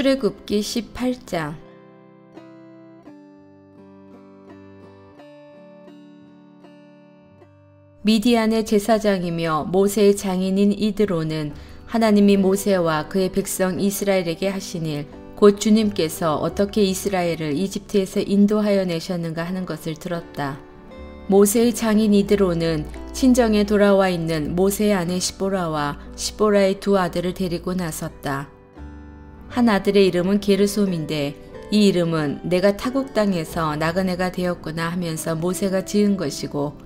출애굽기 18장 미디안의 제사장이며 모세의 장인인 이드로는 하나님이 모세와 그의 백성 이스라엘에게 하신 일, 곧 주님께서 어떻게 이스라엘을 이집트에서 인도하여 내셨는가 하는 것을 들었다. 모세의 장인 이드로는 친정에 돌아와 있는 모세의 아내 시보라와 시보라의 두 아들을 데리고 나섰다. 한 아들의 이름은 게르솜인데 이 이름은 내가 타국 땅에서 나그네가 되었구나 하면서 모세가 지은 것이고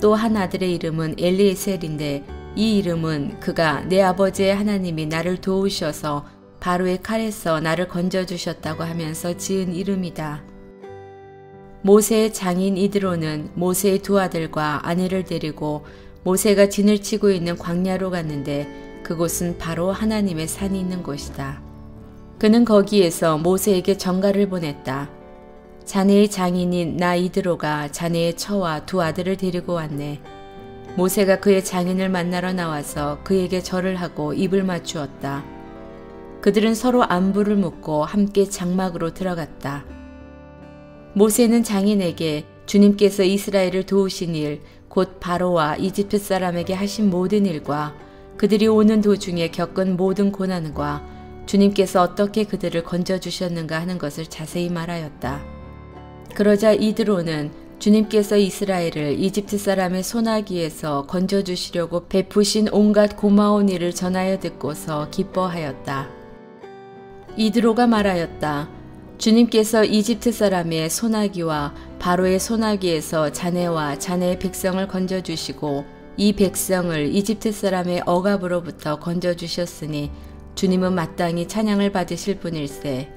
또 한 아들의 이름은 엘리에셀인데 이 이름은 그가 내 아버지의 하나님이 나를 도우셔서 바로의 칼에서 나를 건져주셨다고 하면서 지은 이름이다. 모세의 장인 이드로는 모세의 두 아들과 아내를 데리고 모세가 진을 치고 있는 광야로 갔는데 그곳은 바로 하나님의 산이 있는 곳이다. 그는 거기에서 모세에게 전가를 보냈다. 자네의 장인인 나 이드로가 자네의 처와 두 아들을 데리고 왔네. 모세가 그의 장인을 만나러 나와서 그에게 절을 하고 입을 맞추었다. 그들은 서로 안부를 묻고 함께 장막으로 들어갔다. 모세는 장인에게 주님께서 이스라엘을 도우신 일, 곧 바로와 이집트 사람에게 하신 모든 일과 그들이 오는 도중에 겪은 모든 고난과 주님께서 어떻게 그들을 건져주셨는가 하는 것을 자세히 말하였다. 그러자 이드로는 주님께서 이스라엘을 이집트 사람의 소나기에서 건져주시려고 베푸신 온갖 고마운 일을 전하여 듣고서 기뻐하였다. 이드로가 말하였다. 주님께서 이집트 사람의 소나기와 바로의 소나기에서 자네와 자네의 백성을 건져주시고 이 백성을 이집트 사람의 억압으로부터 건져주셨으니 주님은 마땅히 찬양을 받으실 분일세.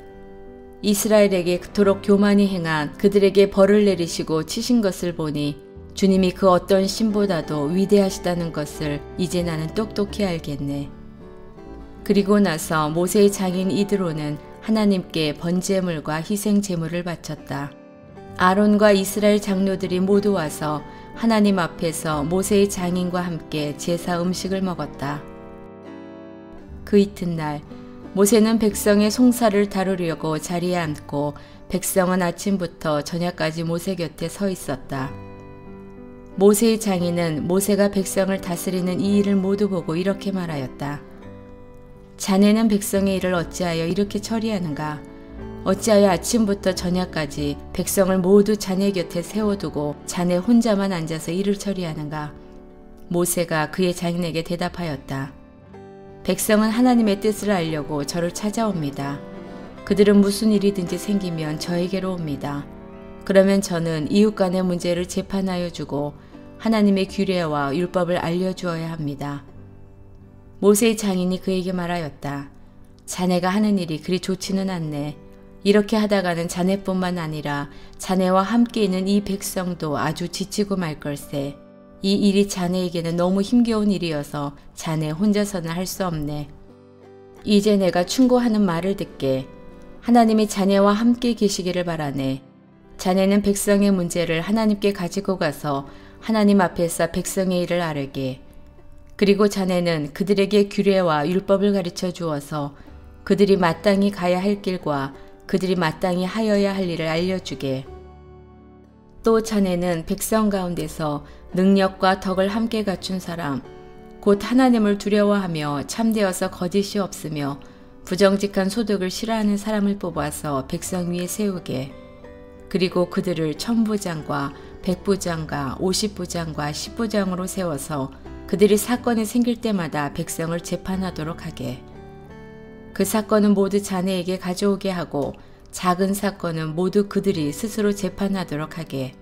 이스라엘에게 그토록 교만히 행한 그들에게 벌을 내리시고 치신 것을 보니 주님이 그 어떤 신보다도 위대하시다는 것을 이제 나는 똑똑히 알겠네. 그리고 나서 모세의 장인 이드로는 하나님께 번제물과 희생 제물을 바쳤다. 아론과 이스라엘 장로들이 모두 와서 하나님 앞에서 모세의 장인과 함께 제사 음식을 먹었다. 그 이튿날 모세는 백성의 송사를 다루려고 자리에 앉고 백성은 아침부터 저녁까지 모세 곁에 서 있었다. 모세의 장인은 모세가 백성을 다스리는 이 일을 모두 보고 이렇게 말하였다. 자네는 백성의 일을 어찌하여 이렇게 처리하는가? 어찌하여 아침부터 저녁까지 백성을 모두 자네 곁에 세워두고 자네 혼자만 앉아서 일을 처리하는가? 모세가 그의 장인에게 대답하였다. 백성은 하나님의 뜻을 알려고 저를 찾아옵니다. 그들은 무슨 일이든지 생기면 저에게로 옵니다. 그러면 저는 이웃 간의 문제를 재판하여 주고 하나님의 규례와 율법을 알려주어야 합니다. 모세의 장인이 그에게 말하였다. 자네가 하는 일이 그리 좋지는 않네. 이렇게 하다가는 자네뿐만 아니라 자네와 함께 있는 이 백성도 아주 지치고 말 걸세. 이 일이 자네에게는 너무 힘겨운 일이어서 자네 혼자서는 할 수 없네. 이제 내가 충고하는 말을 듣게. 하나님이 자네와 함께 계시기를 바라네. 자네는 백성의 문제를 하나님께 가지고 가서 하나님 앞에서 백성의 일을 아르게. 그리고 자네는 그들에게 규례와 율법을 가르쳐 주어서 그들이 마땅히 가야 할 길과 그들이 마땅히 하여야 할 일을 알려주게. 또 자네는 백성 가운데서 능력과 덕을 함께 갖춘 사람, 곧 하나님을 두려워하며 참되어서 거짓이 없으며 부정직한 소득을 싫어하는 사람을 뽑아서 백성 위에 세우게. 그리고 그들을 천부장과 백부장과 오십부장과 십부장으로 세워서 그들이 사건이 생길 때마다 백성을 재판하도록 하게. 그 사건은 모두 자네에게 가져오게 하고 작은 사건은 모두 그들이 스스로 재판하도록 하게.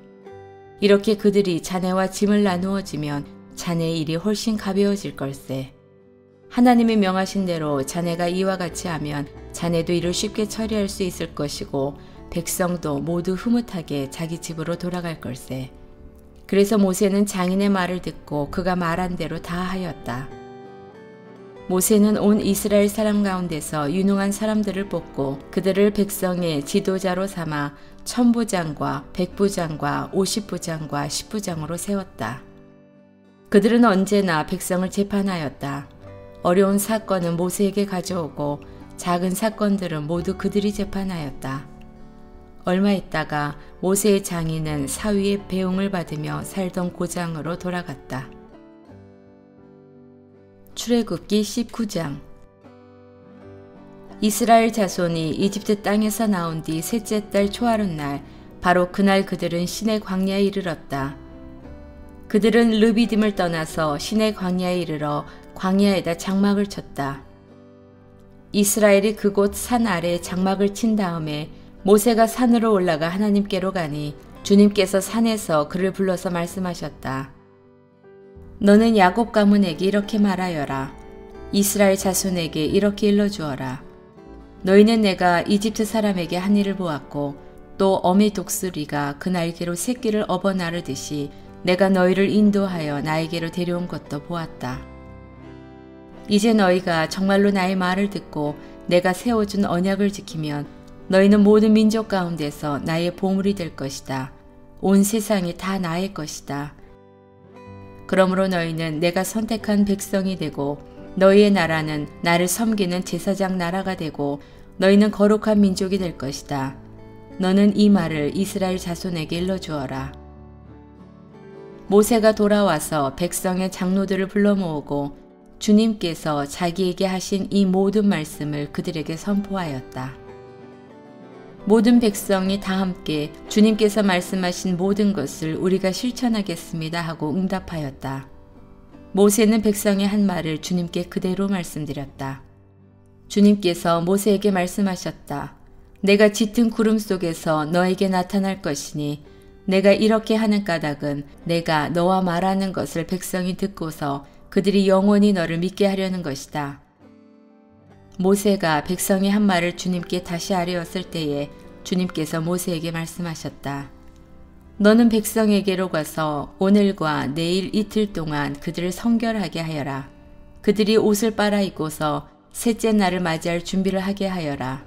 이렇게 그들이 자네와 짐을 나누어지면 자네의 일이 훨씬 가벼워질 걸세. 하나님이 명하신 대로 자네가 이와 같이 하면 자네도 일을 쉽게 처리할 수 있을 것이고 백성도 모두 흐뭇하게 자기 집으로 돌아갈 걸세. 그래서 모세는 장인의 말을 듣고 그가 말한 대로 다 하였다. 모세는 온 이스라엘 사람 가운데서 유능한 사람들을 뽑고 그들을 백성의 지도자로 삼아 천부장과 백부장과 오십부장과 십부장으로 세웠다. 그들은 언제나 백성을 재판하였다. 어려운 사건은 모세에게 가져오고 작은 사건들은 모두 그들이 재판하였다. 얼마 있다가 모세의 장인은 사위의 배웅을 받으며 살던 고장으로 돌아갔다. 출애굽기 19장 이스라엘 자손이 이집트 땅에서 나온 뒤 셋째 달 초하룻 날 바로 그날 그들은 신의 광야에 이르렀다. 그들은 르비딤을 떠나서 신의 광야에 이르러 광야에다 장막을 쳤다. 이스라엘이 그곳 산 아래에 장막을 친 다음에 모세가 산으로 올라가 하나님께로 가니 주님께서 산에서 그를 불러서 말씀하셨다. 너는 야곱 가문에게 이렇게 말하여라. 이스라엘 자손에게 이렇게 일러주어라. 너희는 내가 이집트 사람에게 한 일을 보았고 또 어미 독수리가 그 날개로 새끼를 업어 나르듯이 내가 너희를 인도하여 나에게로 데려온 것도 보았다. 이제 너희가 정말로 나의 말을 듣고 내가 세워준 언약을 지키면 너희는 모든 민족 가운데서 나의 보물이 될 것이다. 온 세상이 다 나의 것이다. 그러므로 너희는 내가 선택한 백성이 되고 너희의 나라는 나를 섬기는 제사장 나라가 되고 너희는 거룩한 민족이 될 것이다. 너는 이 말을 이스라엘 자손에게 일러주어라. 모세가 돌아와서 백성의 장로들을 불러 모으고 주님께서 자기에게 하신 이 모든 말씀을 그들에게 선포하였다. 모든 백성이 다 함께 주님께서 말씀하신 모든 것을 우리가 실천하겠습니다 하고 응답하였다. 모세는 백성의 한 말을 주님께 그대로 말씀드렸다. 주님께서 모세에게 말씀하셨다. 내가 짙은 구름 속에서 너에게 나타날 것이니 내가 이렇게 하는 까닭은 내가 너와 말하는 것을 백성이 듣고서 그들이 영원히 너를 믿게 하려는 것이다. 모세가 백성의 한 말을 주님께 다시 아뢰었을 때에 주님께서 모세에게 말씀하셨다. 너는 백성에게로 가서 오늘과 내일 이틀 동안 그들을 성결하게 하여라. 그들이 옷을 빨아 입고서 셋째 날을 맞이할 준비를 하게 하여라.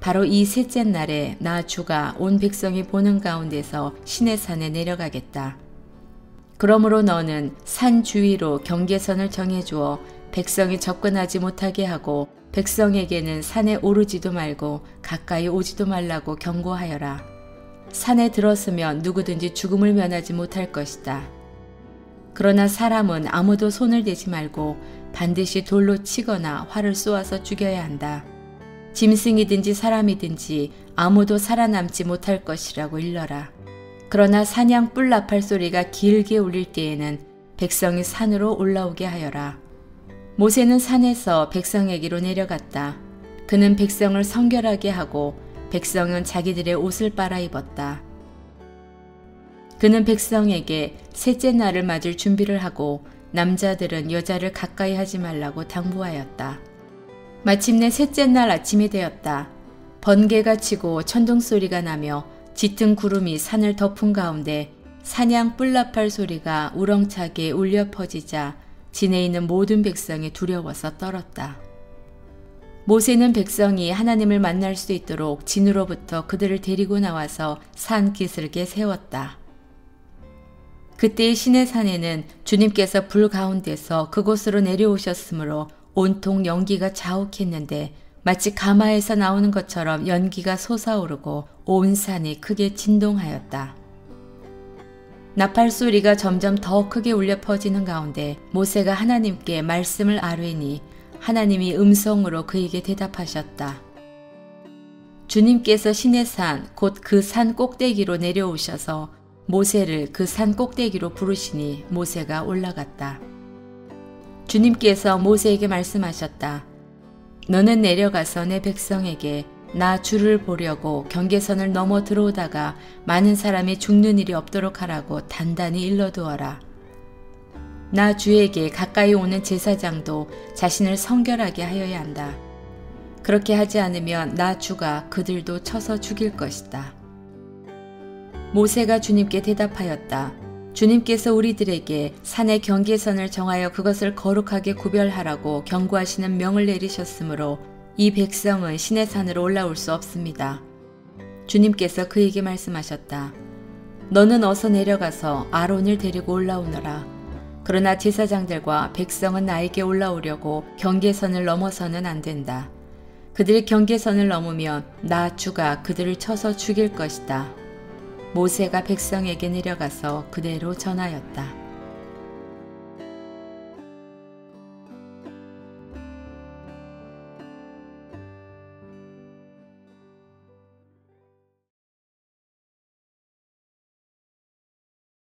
바로 이 셋째 날에 나 주가 온 백성이 보는 가운데서 신의 산에 내려가겠다. 그러므로 너는 산 주위로 경계선을 정해주어 백성이 접근하지 못하게 하고 백성에게는 산에 오르지도 말고 가까이 오지도 말라고 경고하여라. 산에 들었으면 누구든지 죽음을 면하지 못할 것이다. 그러나 사람은 아무도 손을 대지 말고 반드시 돌로 치거나 활을 쏘아서 죽여야 한다. 짐승이든지 사람이든지 아무도 살아남지 못할 것이라고 일러라. 그러나 사냥 뿔 나팔 소리가 길게 울릴 때에는 백성이 산으로 올라오게 하여라. 모세는 산에서 백성에게로 내려갔다. 그는 백성을 성결하게 하고 백성은 자기들의 옷을 빨아 입었다. 그는 백성에게 셋째 날을 맞을 준비를 하고 남자들은 여자를 가까이 하지 말라고 당부하였다. 마침내 셋째 날 아침이 되었다. 번개가 치고 천둥 소리가 나며 짙은 구름이 산을 덮은 가운데 사냥 뿔나팔 소리가 우렁차게 울려 퍼지자 진에 있는 모든 백성이 두려워서 떨었다. 모세는 백성이 하나님을 만날 수 있도록 진으로부터 그들을 데리고 나와서 산 기슭에 세웠다. 그때 신의 산에는 주님께서 불 가운데서 그곳으로 내려오셨으므로 온통 연기가 자욱했는데 마치 가마에서 나오는 것처럼 연기가 솟아오르고 온 산이 크게 진동하였다. 나팔 소리가 점점 더 크게 울려 퍼지는 가운데 모세가 하나님께 말씀을 아뢰니 하나님이 음성으로 그에게 대답하셨다. 주님께서 신의 산, 곧 그 산 꼭대기로 내려오셔서 모세를 그 산 꼭대기로 부르시니 모세가 올라갔다. 주님께서 모세에게 말씀하셨다. 너는 내려가서 내 백성에게 나 주를 보려고 경계선을 넘어 들어오다가 많은 사람이 죽는 일이 없도록 하라고 단단히 일러두어라. 나 주에게 가까이 오는 제사장도 자신을 성결하게 하여야 한다. 그렇게 하지 않으면 나 주가 그들도 쳐서 죽일 것이다. 모세가 주님께 대답하였다. 주님께서 우리들에게 산의 경계선을 정하여 그것을 거룩하게 구별하라고 경고하시는 명을 내리셨으므로 이 백성은 신의 산으로 올라올 수 없습니다. 주님께서 그에게 말씀하셨다. 너는 어서 내려가서 아론을 데리고 올라오너라. 그러나 제사장들과 백성은 나에게 올라오려고 경계선을 넘어서는 안 된다. 그들의 경계선을 넘으면 나 주가 그들을 쳐서 죽일 것이다. 모세가 백성에게 내려가서 그대로 전하였다.